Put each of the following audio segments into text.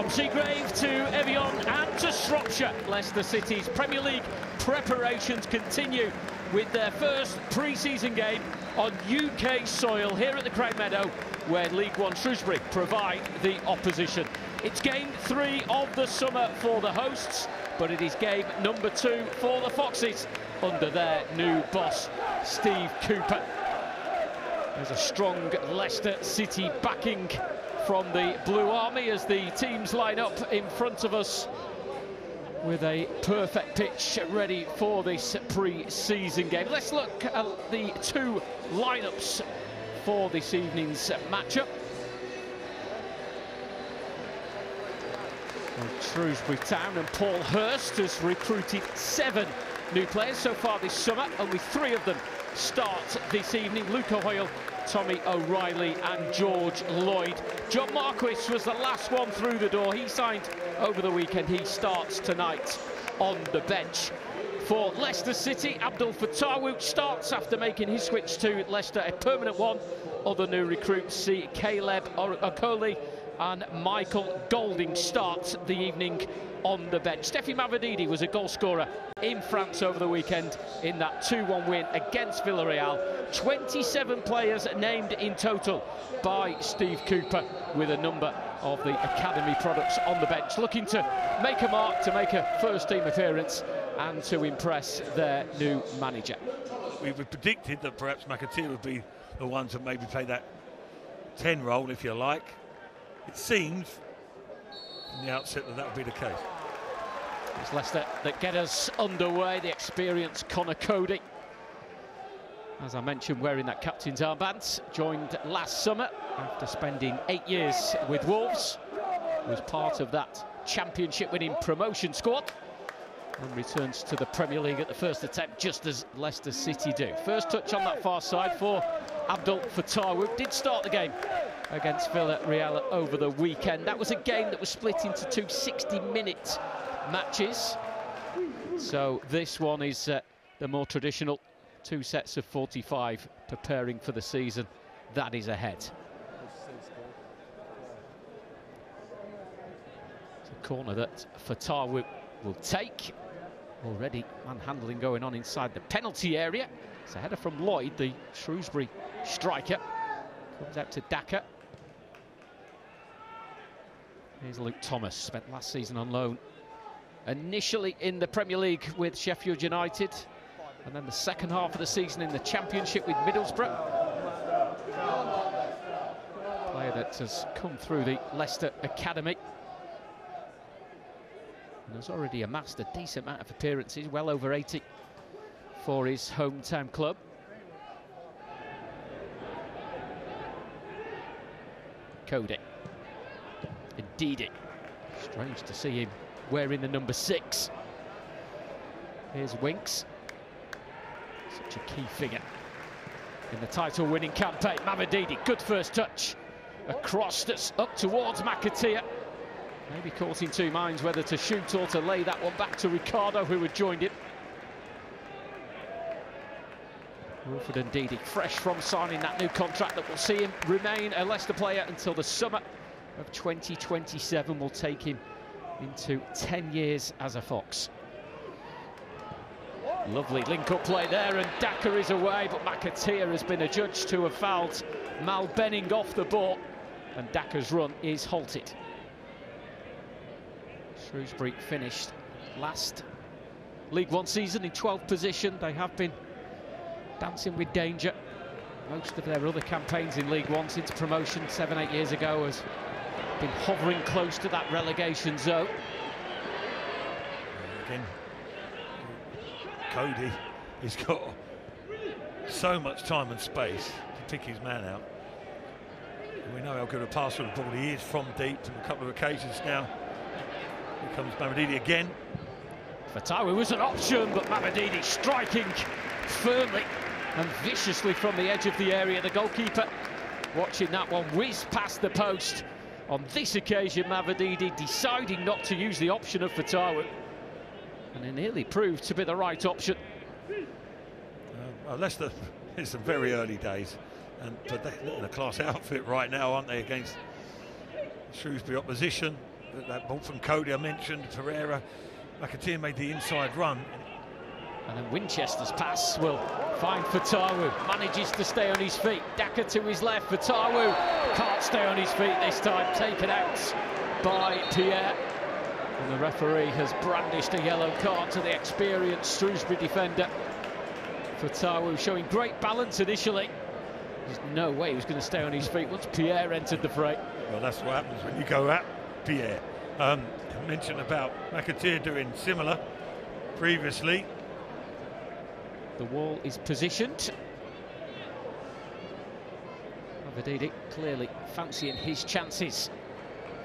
From Seagrave to Evian and to Shropshire, Leicester City's Premier League preparations continue with their first pre-season game on UK soil here at the Croud Meadow, where League One Shrewsbury provide the opposition. It's game three of the summer for the hosts, but it is game number two for the Foxes under their new boss, Steve Cooper. There's a strong Leicester City backing from the Blue Army as the teams line up in front of us with a perfect pitch ready for this pre-season game. Let's look at the two lineups for this evening's matchup. Well, Shrewsbury Town and Paul Hurst has recruited seven new players so far this summer. Only three of them start this evening. Luca Hoole, Tommi O'Reilly and George Lloyd. John Marquis was the last one through the door. He signed over the weekend. He starts tonight on the bench. For Leicester City, Abdul Fatawu starts after making his switch to Leicester a permanent one. Other new recruits see Caleb Okoli and Michael Golding start the evening on the bench. Stephy Mavididi was a goal scorer in France over the weekend in that 2-1 win against Villarreal. 27 players named in total by Steve Cooper with a number of the academy products on the bench looking to make a mark, to make a first team appearance and to impress their new manager. We predicted that perhaps McAteer would be the one to maybe play that 10 role, if you like. It seems from the outset that that would be the case. It's Leicester that get us underway, the experienced Conor Coady. As I mentioned, wearing that captain's armband, joined last summer after spending eight years with Wolves. Was part of that championship winning promotion squad and returns to the Premier League at the first attempt, just as Leicester City do. First touch on that far side for Abdul Fatawu. Did start the game against Villarreal over the weekend. That was a game that was split into two 60-minute matches. So this one is uh, the more traditional two sets of 45 preparing for the season. That is ahead. It's a corner that Fatawu will take. Already manhandling going on inside the penalty area. It's a header from Lloyd, the Shrewsbury striker. Comes out to Daka. Here's Luke Thomas, spent last season on loan. Initially in the Premier League with Sheffield United, and then the second half of the season in the Championship with Middlesbrough. Player that has come through the Leicester Academy. And has already amassed a decent amount of appearances, well over 80 for his hometown club. Coady. Indeed, it. strange to see him wearing the number six. Here's Winks, such a key figure in the title-winning campaign. Mavididi, good first touch across that's up towards McAteer. Maybe caught in two minds whether to shoot or to lay that one back to Ricardo, who had joined him. Wilfred Ndidi, fresh from signing that new contract that will see him remain a Leicester player until the summer of 2027 will take him into 10 years as a Fox. Lovely link-up play there, and Daka is away, but McAteer has been adjudged to have fouled Mal Benning off the ball, and Daka's run is halted. Shrewsbury finished last League One season in 12th position. They have been dancing with danger. Most of their other campaigns in League One since promotion seven, eight years ago has been hovering close to that relegation zone. Again, Coady, he's got so much time and space to pick his man out. We know how good a passer of the ball he is from deep on a couple of occasions now. Here comes Mavididi again. Fatawu was an option, but Mavididi striking firmly and viciously from the edge of the area. The goalkeeper watching that one whiz past the post. On this occasion, Mavididi deciding not to use the option of Fatawu. And it nearly proved to be the right option. Uh, Leicester, it's some very early days. And they're in a class outfit right now, aren't they, against Shrewsbury opposition. that, ball from Coady I mentioned, Pereira, McAteer made the inside run. And then Winchester's pass will find Fatawu, manages to stay on his feet. Daka to his left, Fatawu can't stay on his feet this time, taken out by Pierre. And the referee has brandished a yellow card to the experienced Shrewsbury defender. Fatawu showing great balance initially. There's no way he was going to stay on his feet once Pierre entered the fray. Well, that's what happens when you go at Pierre. Um, I mentioned about McAteer doing similar previously. The wall is positioned. Mavididi clearly fancying his chances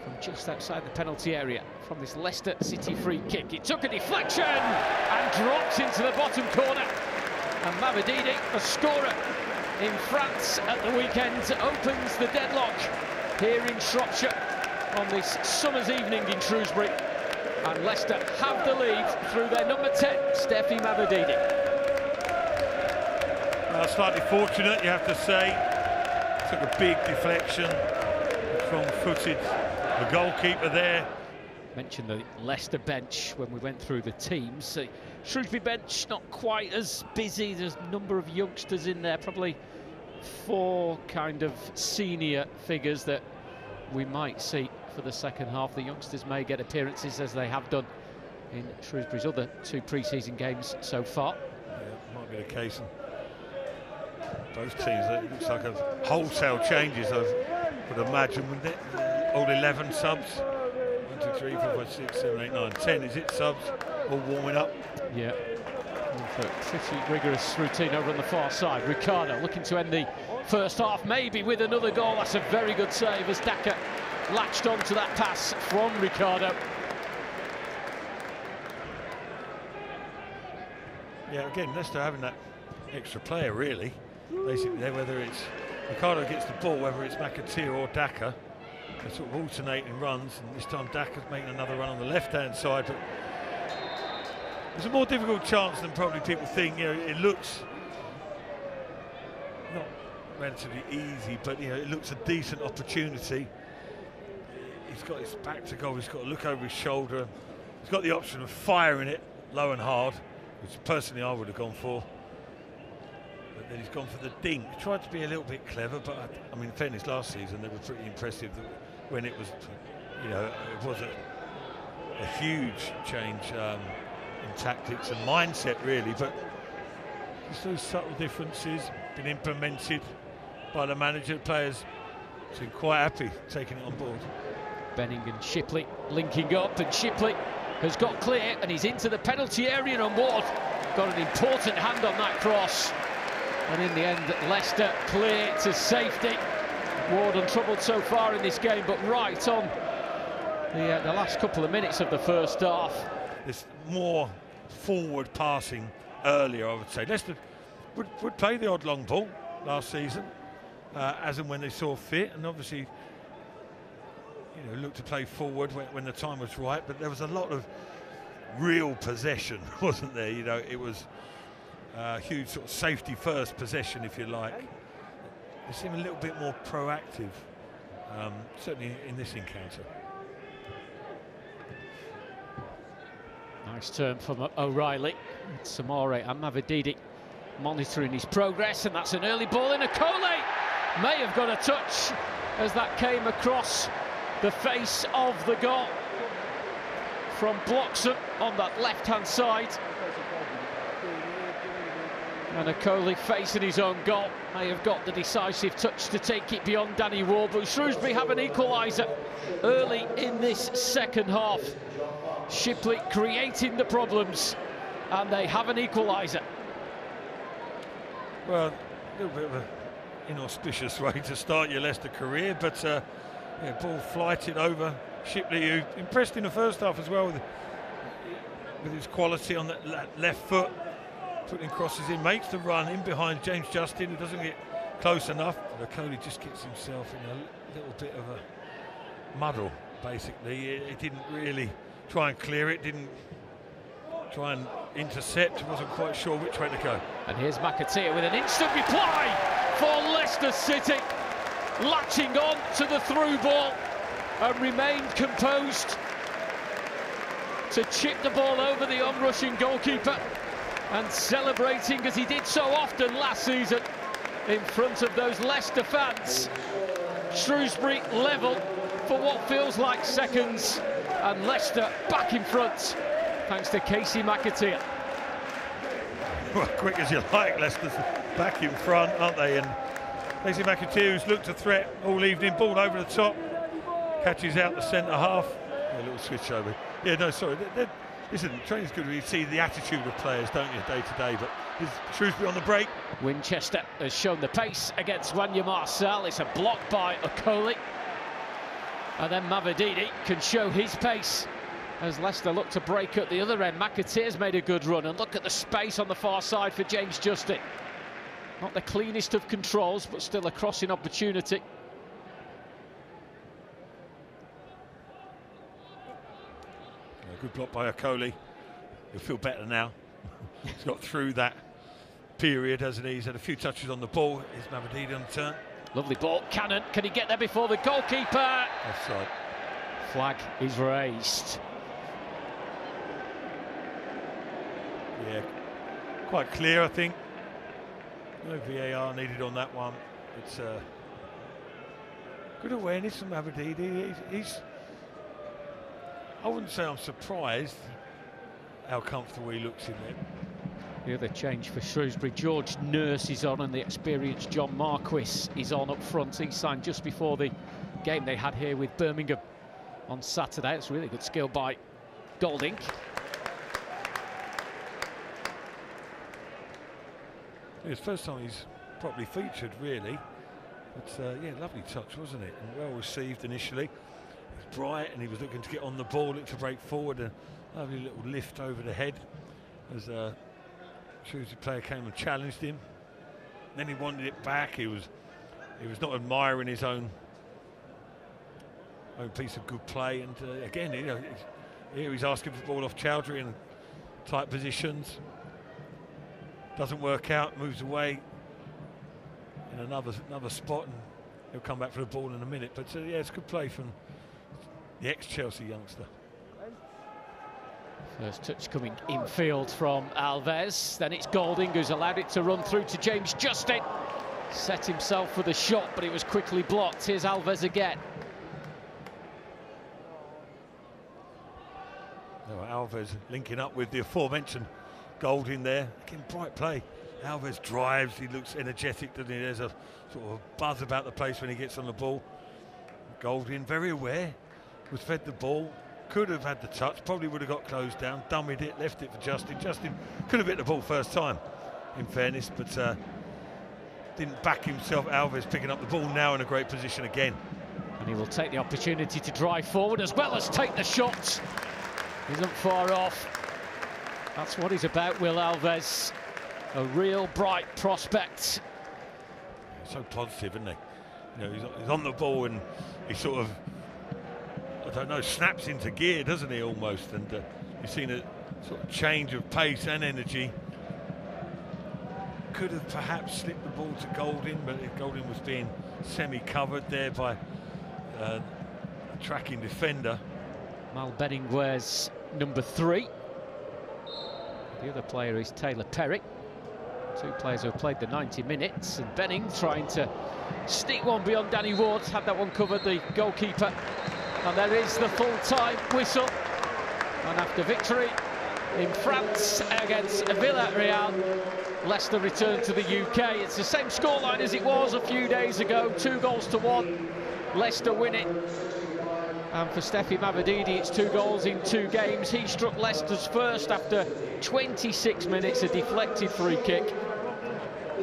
from just outside the penalty area from this Leicester City free kick. It took a deflection and drops into the bottom corner. And Mavididi, the scorer in France at the weekend, opens the deadlock here in Shropshire on this summer's evening in Shrewsbury. And Leicester have the lead through their number 10, Stephy Mavididi. Slightly fortunate, you have to say. Took a big deflection, strong footed. The goalkeeper there. Mentioned the Leicester bench when we went through the teams. Uh, Shrewsbury bench not quite as busy. There's a number of youngsters in there, probably four kind of senior figures that we might see for the second half. The youngsters may get appearances as they have done in Shrewsbury's other two pre-season games so far. Yeah, might be the case. Both teams, it looks like a wholesale changes, I would imagine, wouldn't it? All 11 subs. 1, 2, 3, 4, 5, 6, 7, 8, 9, 10. Is it subs all warming up? Yeah. Pretty rigorous routine over on the far side. Ricardo looking to end the first half, maybe with another goal. That's a very good save as Daka latched onto that pass from Ricardo. Yeah, again, Leicester having that extra player, really. Basically, whether it's Ricardo gets the ball, whether it's McAteer or Daka, they're sort of alternating runs, and this time Daka's making another run on the left-hand side, but it's a more difficult chance than probably people think. You know, it looks not relatively easy, but you know, it looks a decent opportunity. He's got his back to goal. He's got to look over his shoulder. He's got the option of firing it low and hard, which personally I would have gone for. But then he's gone for the dink. Tried to be a little bit clever, but I, I mean, in fairness, last season they were pretty impressive when it was, you know, it was a, a huge change. Um, in tactics and mindset, really. But just those subtle differences been implemented by the manager. Players seem quite happy taking it on board. Benning and Shipley linking up, and Shipley has got clear, and he's into the penalty area, and Ward got an important hand on that cross. And in the end, Leicester clear to safety. Ward untroubled so far in this game, but right on the, uh, the last couple of minutes of the first half, there's more forward passing earlier, I would say. Leicester would, would play the odd long ball last season, uh, as and when they saw fit, and obviously, you know, looked to play forward when, when the time was right. But there was a lot of real possession, wasn't there? You know, it was uh, huge sort of safety first possession, if you like. They seem a little bit more proactive, um, certainly in this encounter. Nice turn from O'Reilly. Soumaré and Mavididi monitoring his progress, and that's an early ball in. Okoli may have got a touch as that came across the face of the goal from Bloxham on that left-hand side. And Okoli facing his own goal may have got the decisive touch to take it beyond Danny Ward, but Shrewsbury have an equaliser early in this second half. Shipley creating the problems, and they have an equaliser. Well, a little bit of an inauspicious way to start your Leicester career, but uh, yeah, ball flighted over Shipley, who impressed in the first half as well with, with his quality on that left foot, putting crosses in, makes the run in behind James Justin, who doesn't get close enough. But Coady just gets himself in a little bit of a muddle, basically. He didn't really try and clear it, didn't try and intercept, wasn't quite sure which way to go. And here's McAteer with an instant reply for Leicester City, latching on to the through ball. and remained composed to chip the ball over the onrushing goalkeeper and celebrating as he did so often last season in front of those Leicester fans. Shrewsbury level for what feels like seconds and Leicester back in front thanks to Kasey McAteer. Well, quick as you like, Leicester's back in front, aren't they? And Kasey McAteer, who's looked a threat all evening, ball over the top, catches out the centre half. A little switch over. Yeah, no, sorry. They're, they're, listen, training's good. You see the attitude of players, don't you, day to day? But is Shrewsbury on the break? Winchester has shown the pace against Wanya Marçal. It's a block by Okoli. And then Mavididi can show his pace as Leicester look to break at the other end. McAteer's made a good run, and look at the space on the far side for James Justin. Not the cleanest of controls, but still a crossing opportunity. Good block by Okoli. He'll feel better now. He's got through that period, hasn't he? He's had a few touches on the ball. Is Mavididi on the turn? Lovely ball. Cannon, can he get there before the goalkeeper? Offside. Flag is raised. Yeah, quite clear, I think. No VAR needed on that one. It's uh, good awareness from Mavididi. He's, he's, I wouldn't say I'm surprised how comfortable he looks in there. The other change for Shrewsbury, George Nurse is on and the experienced John Marquis is on up front. He signed just before the game they had here with Birmingham on Saturday. It's really good skill by Golding. It's the first time he's properly featured, really. But uh, yeah, lovely touch, wasn't it? And well received initially. Bright, and he was looking to get on the ball, looked to break forward, a lovely little lift over the head as a Shrewsbury player came and challenged him. Then he wanted it back. He was he was not admiring his own own piece of good play. And uh, again, you know, here he's asking for the ball off Choudhury in tight positions. Doesn't work out, moves away in another another spot, and he'll come back for the ball in a minute. But uh, yeah, it's good play from the ex-Chelsea youngster. First touch coming infield from Alves. Then it's Golding who's allowed it to run through to James Justin. Set himself for the shot, but it was quickly blocked. Here's Alves again. Alves linking up with the aforementioned Golding there. Again, bright play. Alves drives, he looks energetic, doesn't he? There's a sort of buzz about the place when he gets on the ball. Golding, very aware, was fed the ball, could have had the touch, probably would have got closed down, dummied it, left it for Justin. Justin could have hit the ball first time, in fairness, but uh, didn't back himself. Alves picking up the ball now in a great position again. And he will take the opportunity to drive forward as well as take the shots. Isn't far off. That's what he's about, Will Alves. A real bright prospect. So positive, isn't he? You know, he's, he's on the ball and he sort of, I don't know, snaps into gear, doesn't he, almost? And uh, you've seen a sort of change of pace and energy. Could have perhaps slipped the ball to Golding, but Golding was being semi-covered there by uh, a tracking defender. Mal Benning wears number three. The other player is Taylor Perry. Two players who have played the 90 minutes. And Benning trying to sneak one beyond Danny Ward. Had that one covered, the goalkeeper. And there is the full-time whistle. And after victory in France against Villarreal, Leicester return to the UK. It's the same scoreline as it was a few days ago. Two goals to one. Leicester win it and for Stephy Mavididi, it's two goals in two games. He struck Leicester's first after 26 minutes, a deflected free kick.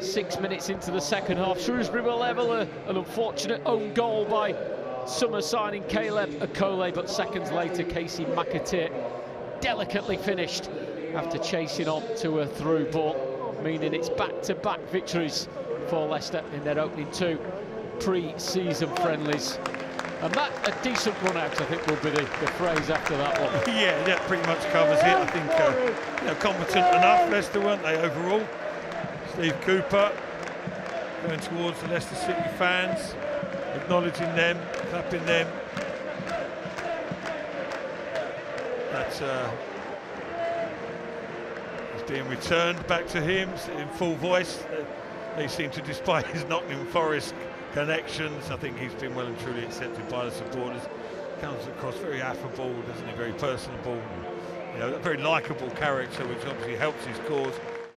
Six minutes into the second half, Shrewsbury will level a, an unfortunate own goal by summer signing Caleb Okoli, but seconds later, Kasey McAteer delicately finished after chasing on to a through ball, meaning it's back-to-back -back victories for Leicester in their opening two pre-season friendlies. And that, a decent run out, I think, will be the, the phrase after that one. yeah, that pretty much covers it. I think, uh, you know, competent enough, Leicester, weren't they, overall? Steve Cooper going towards the Leicester City fans, acknowledging them, clapping them. That's uh, being returned back to him in full voice. They seem to, despite his Nottingham Forest connections, I think he's been well and truly accepted by the supporters. Comes across very affable, doesn't he? Very personable, you know, a very likable character, which obviously helps his cause.